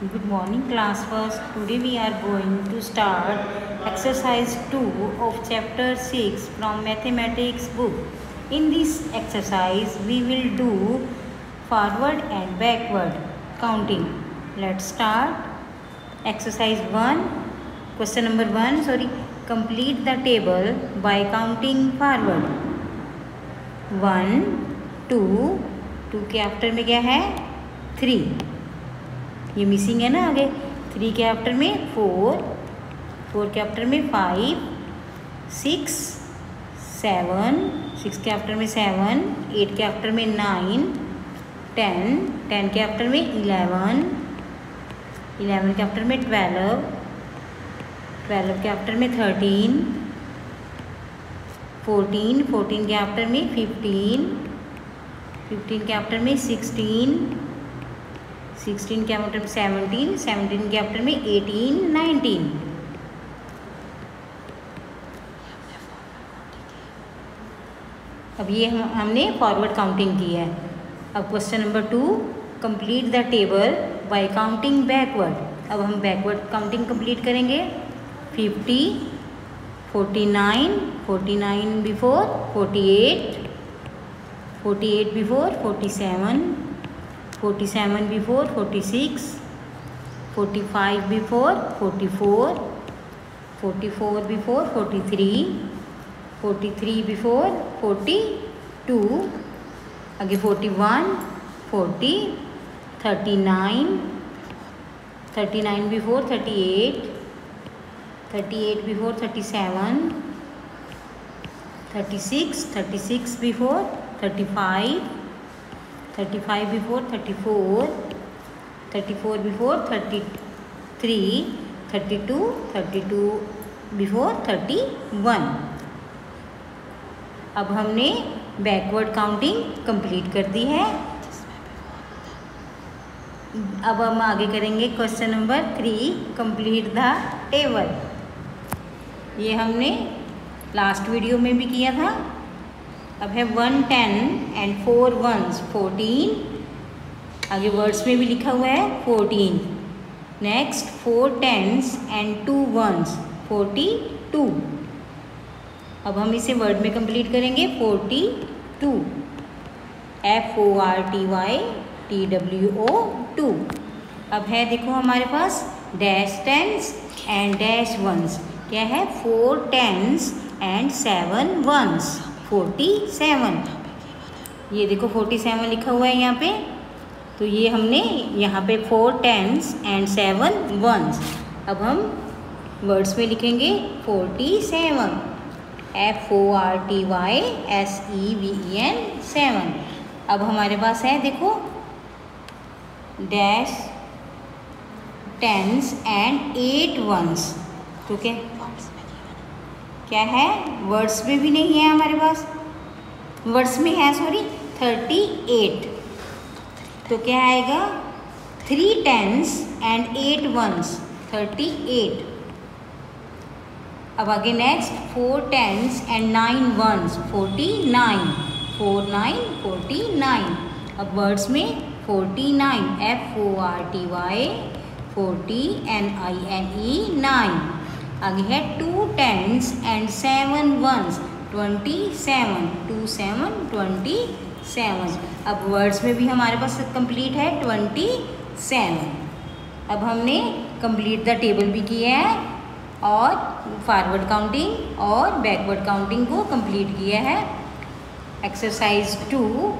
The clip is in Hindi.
Good morning class first. Today we are going to start exercise 2 of chapter 6 from mathematics book. In this exercise we will do forward and backward counting. Let's start. Exercise 1. Question number 1. Sorry. Complete the table by counting forward. 1 2 2 के आफ्टर में क्या है 3 ये मिसिंग है ना आगे। थ्री के आफ्टर में फोर फोर के आफ्टर में फाइव सिक्स सेवन सिक्स के आफ्टर में सेवन एट के आफ्टर में नाइन टेन टेन के आफ्टर में इलेवन इलेवन के आफ्टर में ट्वेल्व ट्वेल्व के आफ्टर में थर्टीन फोर्टीन फोर्टीन के आफ्टर में फिफ्टीन फिफ्टीन के आफ्टर में सिक्सटीन सिक्सटीन के आफ्टर में सेवनटीन सेवनटीन के आफ्टर में एटीन नाइनटीन अब ये हम, हमने फॉरवर्ड काउंटिंग की है। अब question number two complete the table by counting backward अब हम बैकवर्ड काउंटिंग कंप्लीट करेंगे। Fifty forty nine forty nine before forty eight forty eight before forty seven forty seven before forty six, forty five before forty four forty four before forty three forty three before forty two, आगे forty one, forty thirty nine thirty nine before thirty eight thirty eight before thirty seven, thirty six thirty six before thirty five thirty five before thirty four thirty four before thirty three thirty two thirty two before thirty one अब हमने बैकवर्ड काउंटिंग कंप्लीट कर दी है। अब हम आगे करेंगे question number three complete the table ये हमने लास्ट वीडियो में भी किया था। अब है one ten and four ones, fourteen. आगे वर्ड्स में भी लिखा हुआ है, fourteen. Next, four tens and two ones, forty two. अब हम इसे वर्ड में कंप्लीट करेंगे, forty two. F O R T Y T W O two अब है देखो हमारे पास, dash tens and dash ones. क्या है? Four tens and seven ones. Forty seven. ये देखो फोर्टी सेवन लिखा हुआ है यहाँ पे। तो ये हमने यहाँ पे four tens and seven ones अब हम वर्ड्स में लिखेंगे forty seven. F O R T Y S E V E N seven अब हमारे पास है देखो dash tens and eight ones ठीक है? क्या है? वर्ड्स में भी नहीं है हमारे पास। वर्ड्स में है सॉरी थर्टी एट तो क्या आएगा? Three tens and eight ones thirty eight अब आगे next four tens and nine ones forty nine four nine forty nine अब वर्ड्स में forty nine F O R T Y forty N I N E nine आगे है two tens and seven ones twenty seven two seven twenty seven अब वर्ड्स में भी हमारे पास कंप्लीट है ट्वेंटी सेवन अब हमने कंप्लीट द टेबल भी किया है और फॉरवर्ड काउंटिंग और बैकवर्ड काउंटिंग को कंप्लीट किया है. Exercise two